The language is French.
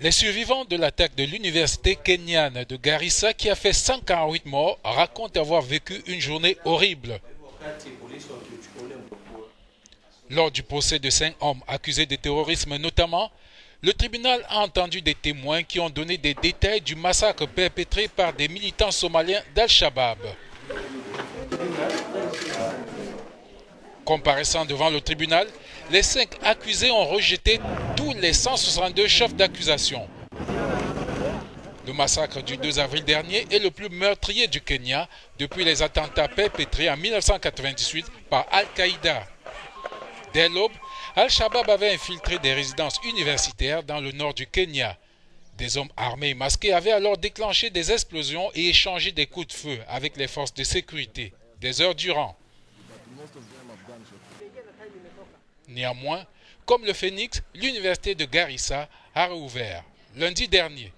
Les survivants de l'attaque de l'université kenyane de Garissa qui a fait 148 morts racontent avoir vécu une journée horrible. Lors du procès de cinq hommes accusés de terrorisme notamment, le tribunal a entendu des témoins qui ont donné des détails du massacre perpétré par des militants somaliens d'Al-Shabaab. Comparaissant devant le tribunal, les cinq accusés ont rejeté tous les 162 chefs d'accusation. Le massacre du 2 avril dernier est le plus meurtrier du Kenya depuis les attentats perpétrés en 1998 par Al-Qaïda. Dès l'aube, Al-Shabaab avait infiltré des résidences universitaires dans le nord du Kenya. Des hommes armés et masqués avaient alors déclenché des explosions et échangé des coups de feu avec les forces de sécurité, des heures durant. Néanmoins, comme le Phoenix, l'université de Garissa a rouvert lundi dernier.